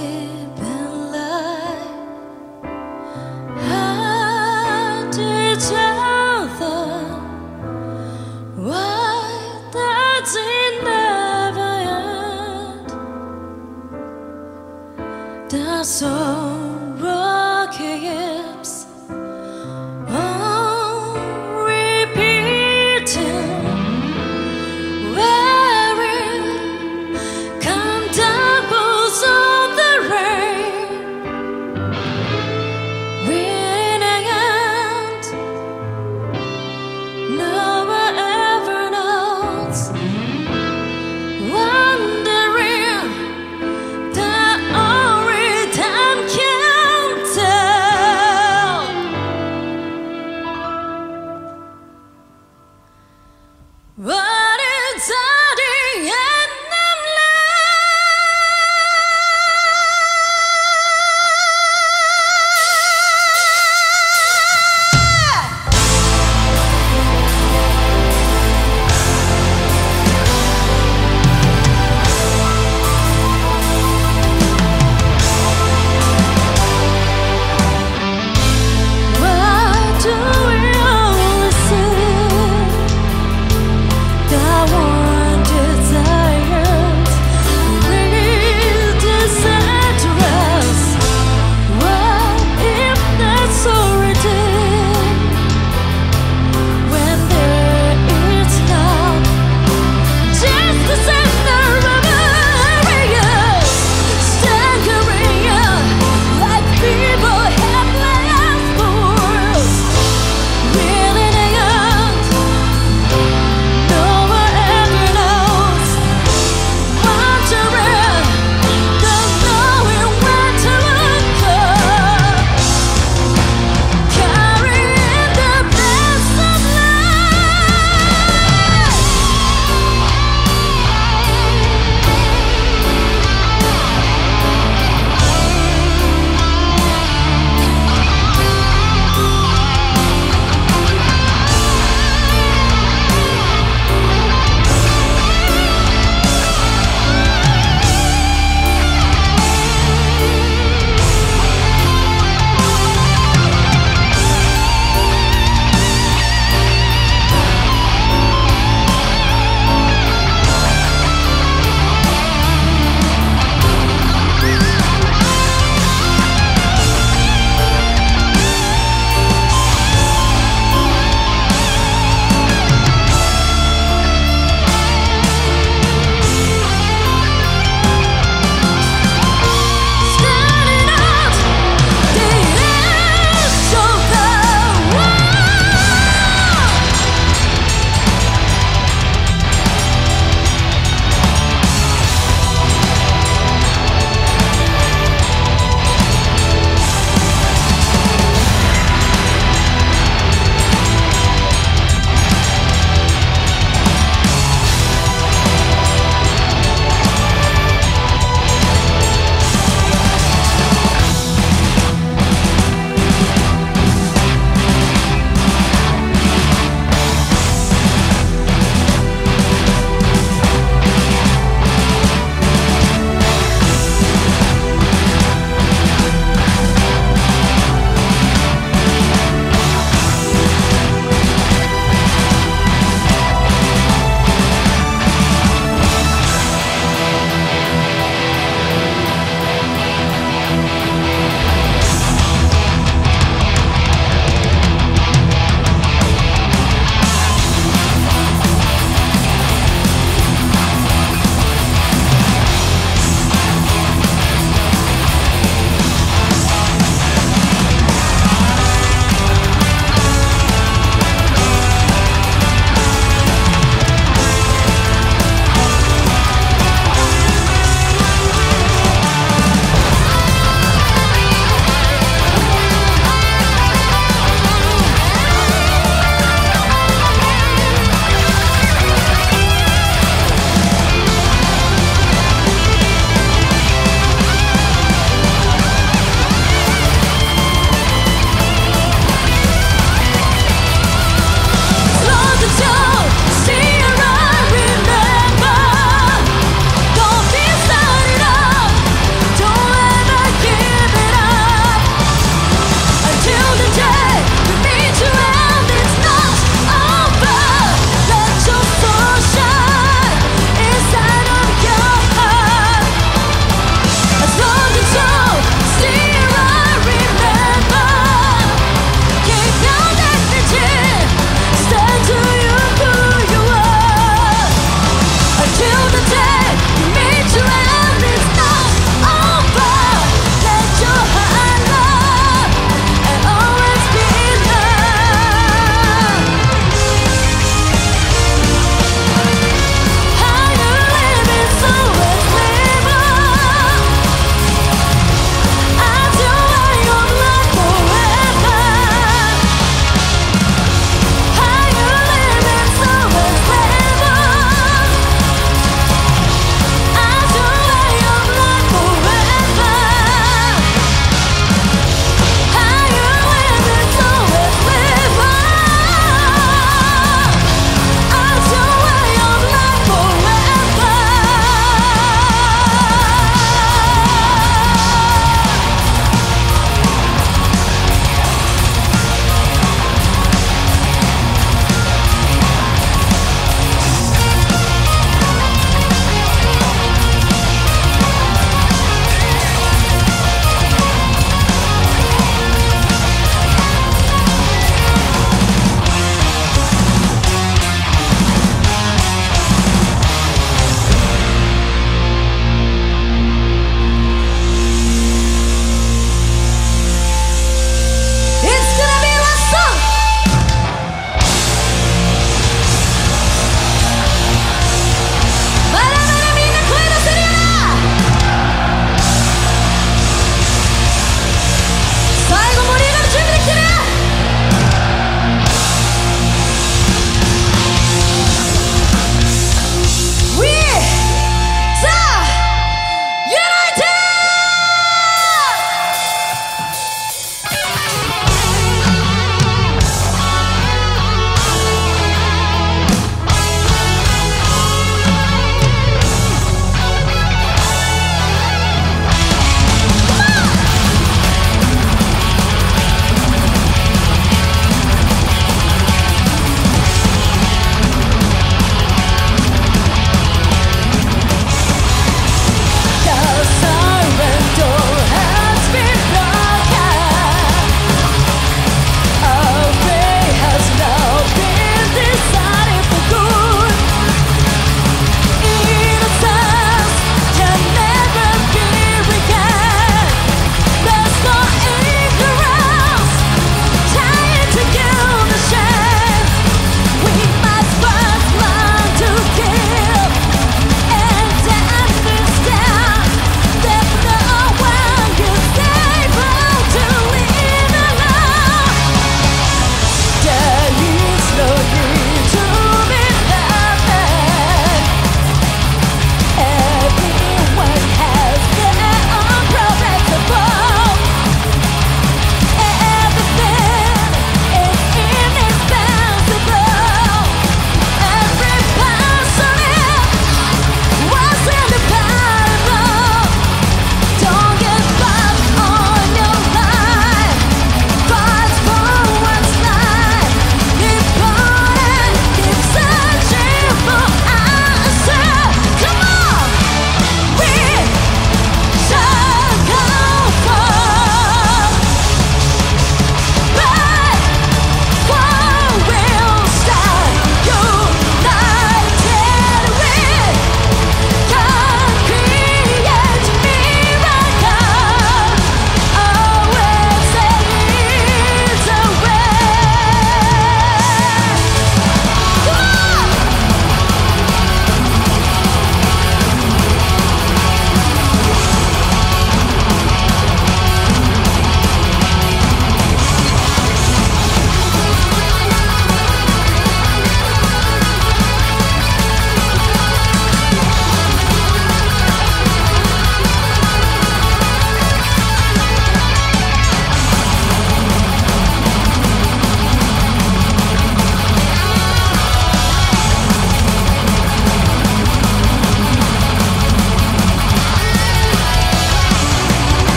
him. What.